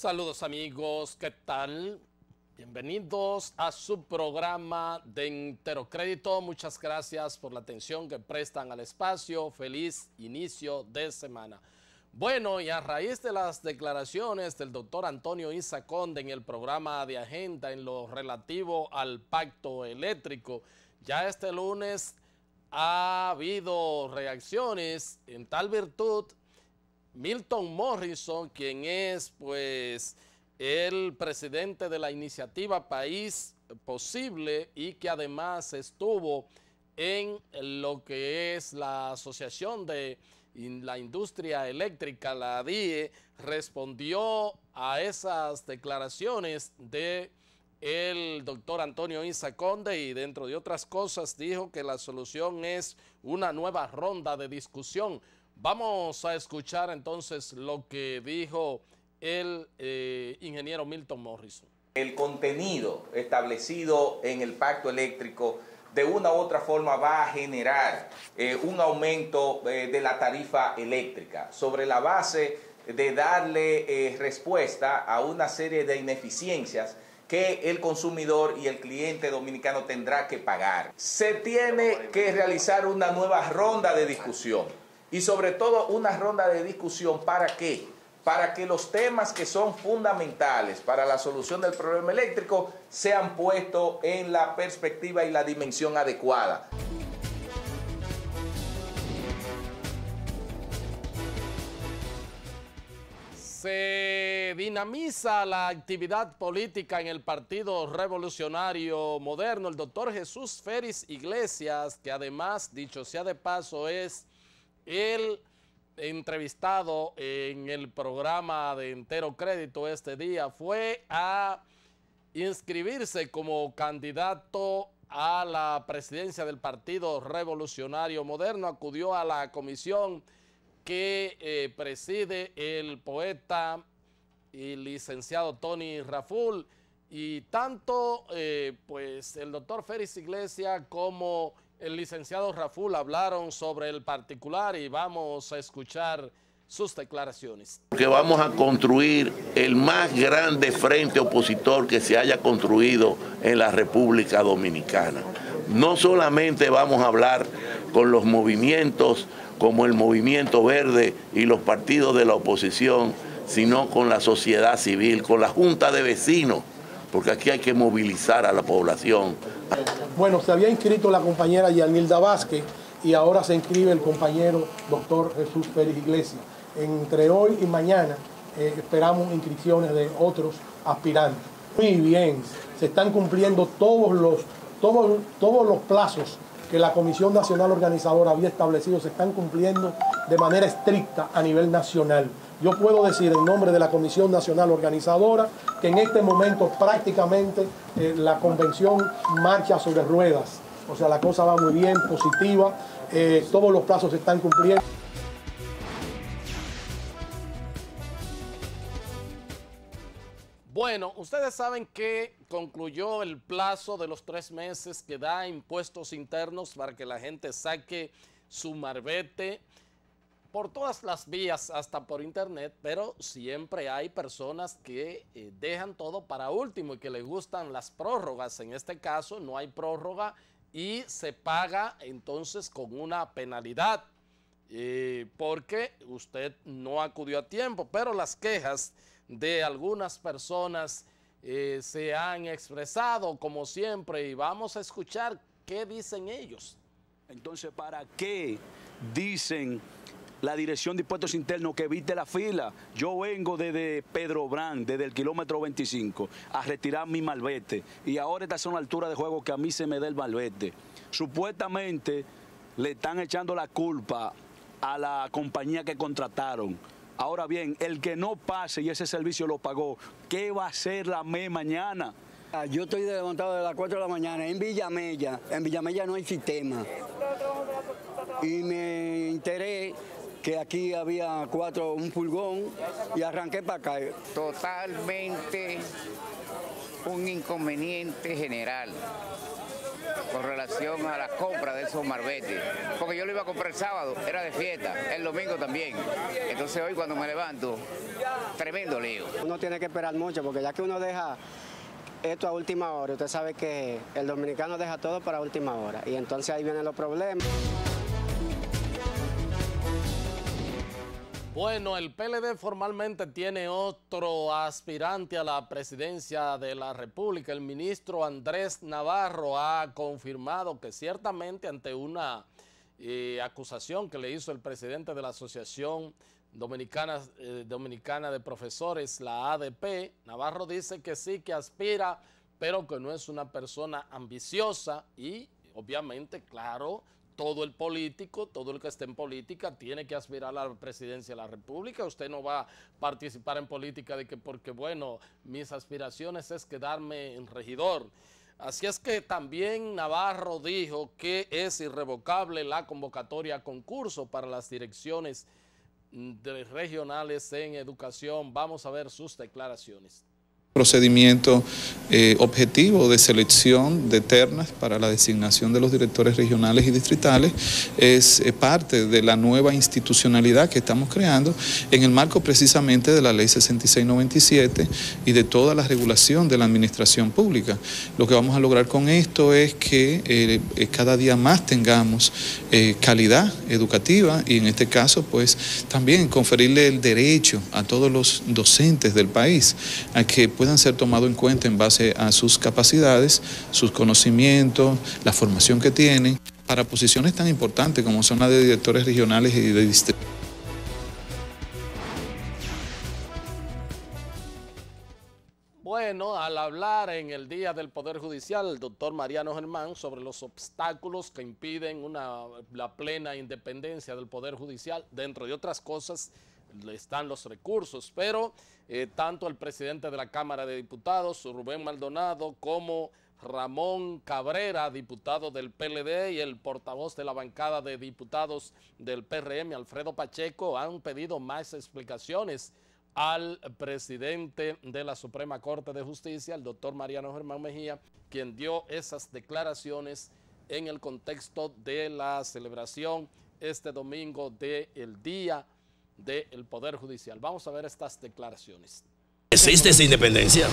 Saludos amigos, ¿qué tal? Bienvenidos a su programa de Interocrédito. Muchas gracias por la atención que prestan al espacio. Feliz inicio de semana. Bueno, y a raíz de las declaraciones del doctor Antonio Isa Conde en el programa de agenda en lo relativo al pacto eléctrico, ya este lunes ha habido reacciones en tal virtud Milton Morrison, quien es pues el presidente de la iniciativa País Posible y que además estuvo en lo que es la Asociación de la Industria Eléctrica, la DIE, respondió a esas declaraciones de el doctor Antonio Isa Conde y dentro de otras cosas dijo que la solución es una nueva ronda de discusión Vamos a escuchar entonces lo que dijo el eh, ingeniero Milton Morrison. El contenido establecido en el pacto eléctrico de una u otra forma va a generar eh, un aumento eh, de la tarifa eléctrica sobre la base de darle respuesta a una serie de ineficiencias que el consumidor y el cliente dominicano tendrá que pagar. Se tiene que realizar una nueva ronda de discusión y sobre todo una ronda de discusión. ¿Para qué? Para que los temas que son fundamentales para la solución del problema eléctrico sean puestos en la perspectiva y la dimensión adecuada. Se dinamiza la actividad política en el Partido Revolucionario Moderno. El doctor Jesús Félix Iglesias, que además, dicho sea de paso, es el entrevistado en el programa de Entero Crédito este día fue a inscribirse como candidato a la presidencia del Partido Revolucionario Moderno. Acudió a la comisión que eh, preside el poeta y licenciado Tony Raful y tanto eh, pues el doctor Félix Iglesias como el licenciado Raful hablaron sobre el particular y vamos a escuchar sus declaraciones. Que vamos a construir el más grande frente opositor que se haya construido en la República Dominicana. No solamente vamos a hablar con los movimientos como el Movimiento Verde y los partidos de la oposición, sino con la sociedad civil, con la Junta de Vecinos, porque aquí hay que movilizar a la población bueno, se había inscrito la compañera Yanilda Vázquez y ahora se inscribe el compañero doctor Jesús Pérez Iglesias. Entre hoy y mañana eh, esperamos inscripciones de otros aspirantes. Muy bien, se están cumpliendo todos los, todos, todos los plazos que la Comisión Nacional Organizadora había establecido, se están cumpliendo de manera estricta a nivel nacional. Yo puedo decir en nombre de la Comisión Nacional Organizadora que en este momento prácticamente eh, la convención marcha sobre ruedas. O sea, la cosa va muy bien, positiva, eh, todos los plazos se están cumpliendo. Bueno, ustedes saben que concluyó el plazo de los tres meses que da impuestos internos para que la gente saque su marbete por todas las vías, hasta por internet, pero siempre hay personas que eh, dejan todo para último y que les gustan las prórrogas. En este caso no hay prórroga y se paga entonces con una penalidad eh, porque usted no acudió a tiempo, pero las quejas de algunas personas eh, se han expresado como siempre y vamos a escuchar qué dicen ellos. Entonces, ¿para qué dicen la Dirección de Impuestos Internos que evite la fila. Yo vengo desde Pedro Brand, desde el kilómetro 25, a retirar mi malvete. Y ahora esta es una altura de juego que a mí se me da el malvete. Supuestamente le están echando la culpa a la compañía que contrataron. Ahora bien, el que no pase y ese servicio lo pagó, ¿qué va a hacer la ME mañana? Yo estoy levantado de las 4 de la mañana en Villamella. En Villamella no hay sistema. Y me enteré que aquí había cuatro, un pulgón y arranqué para acá. Totalmente un inconveniente general. con relación a la compra de esos marbetes. Porque yo lo iba a comprar el sábado, era de fiesta, el domingo también. Entonces hoy cuando me levanto, tremendo lío. Uno tiene que esperar mucho porque ya que uno deja esto a última hora, usted sabe que el dominicano deja todo para última hora y entonces ahí vienen los problemas. Bueno, el PLD formalmente tiene otro aspirante a la presidencia de la República. El ministro Andrés Navarro ha confirmado que ciertamente ante una eh, acusación que le hizo el presidente de la Asociación Dominicana, eh, Dominicana de Profesores, la ADP, Navarro dice que sí, que aspira, pero que no es una persona ambiciosa y obviamente, claro, todo el político, todo el que esté en política tiene que aspirar a la presidencia de la República. Usted no va a participar en política de que porque, bueno, mis aspiraciones es quedarme en regidor. Así es que también Navarro dijo que es irrevocable la convocatoria a concurso para las direcciones regionales en educación. Vamos a ver sus declaraciones procedimiento eh, objetivo de selección de ternas para la designación de los directores regionales y distritales es eh, parte de la nueva institucionalidad que estamos creando en el marco precisamente de la ley 6697 y de toda la regulación de la administración pública. Lo que vamos a lograr con esto es que eh, cada día más tengamos calidad educativa y en este caso pues también conferirle el derecho a todos los docentes del país a que puedan ser tomados en cuenta en base a sus capacidades, sus conocimientos, la formación que tienen, para posiciones tan importantes como son las de directores regionales y de distritos. Bueno, al hablar en el Día del Poder Judicial, el doctor Mariano Germán sobre los obstáculos que impiden una, la plena independencia del Poder Judicial, dentro de otras cosas, están los recursos, pero eh, tanto el presidente de la Cámara de Diputados, Rubén Maldonado, como Ramón Cabrera, diputado del PLD, y el portavoz de la bancada de diputados del PRM, Alfredo Pacheco, han pedido más explicaciones al presidente de la Suprema Corte de Justicia, el doctor Mariano Germán Mejía, quien dio esas declaraciones en el contexto de la celebración este domingo del Día del Poder Judicial. Vamos a ver estas declaraciones. Existe esa independencia.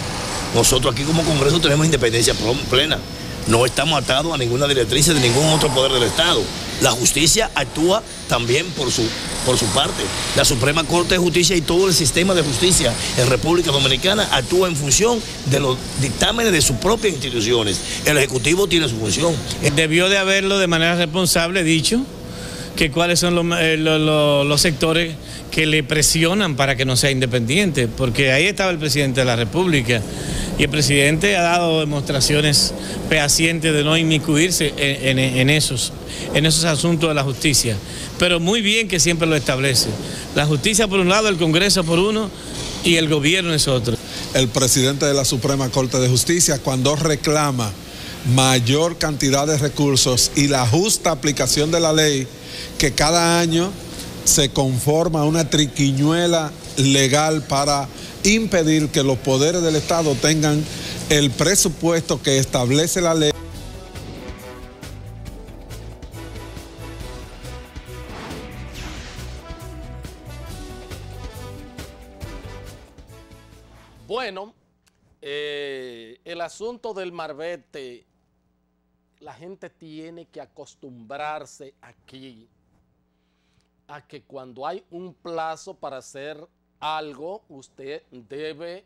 Nosotros aquí como Congreso tenemos independencia plena. No estamos atados a ninguna directriz de ningún otro poder del Estado. La justicia actúa también por su, por su parte. La Suprema Corte de Justicia y todo el sistema de justicia en República Dominicana actúa en función de los dictámenes de sus propias instituciones. El Ejecutivo tiene su función. Debió de haberlo de manera responsable dicho que cuáles son los, eh, los, sectores que le presionan para que no sea independiente, porque ahí estaba el presidente de la República y el presidente ha dado demostraciones fehacientes de no inmiscuirse en, esos, en esos asuntos de la justicia, pero muy bien que siempre lo establece. La justicia por un lado, el Congreso por uno y el gobierno es otro. El presidente de la Suprema Corte de Justicia cuando reclama mayor cantidad de recursos y la justa aplicación de la ley, que cada año se conforma una triquiñuela legal para impedir que los poderes del Estado tengan el presupuesto que establece la ley. Bueno, eh, el asunto del marbete, la gente tiene que acostumbrarse aquí a que cuando hay un plazo para hacer algo, usted debe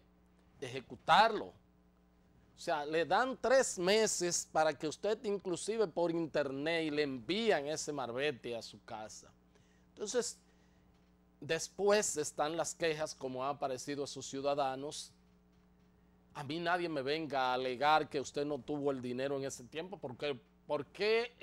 ejecutarlo. O sea, le dan tres meses para que usted inclusive por internet y le envían ese marbete a su casa. Entonces, después están las quejas como han aparecido a sus ciudadanos. A mí nadie me venga a alegar que usted no tuvo el dinero en ese tiempo porque ¿Por qué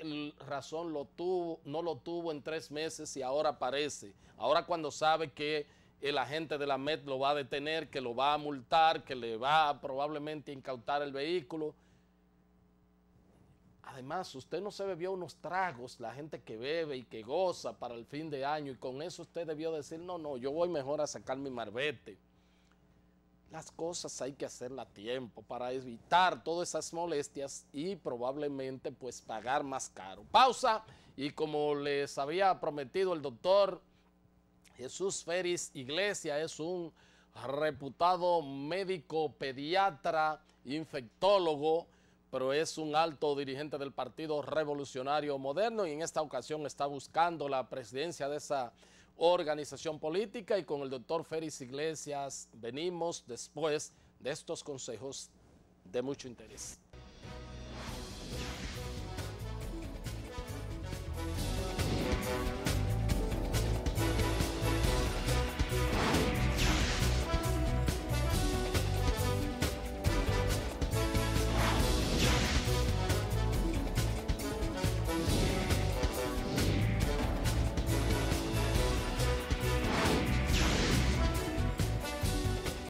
razón lo tuvo, no lo tuvo en tres meses y ahora aparece? Ahora cuando sabe que el agente de la MED lo va a detener, que lo va a multar, que le va a probablemente incautar el vehículo. Además, usted no se bebió unos tragos, la gente que bebe y que goza para el fin de año, y con eso usted debió decir, no, no, yo voy mejor a sacar mi marbete. Las cosas hay que hacerlas a tiempo para evitar todas esas molestias y probablemente pues pagar más caro. Pausa y como les había prometido el doctor Jesús Feris Iglesia es un reputado médico pediatra, infectólogo, pero es un alto dirigente del Partido Revolucionario Moderno y en esta ocasión está buscando la presidencia de esa organización política y con el doctor Félix Iglesias venimos después de estos consejos de mucho interés.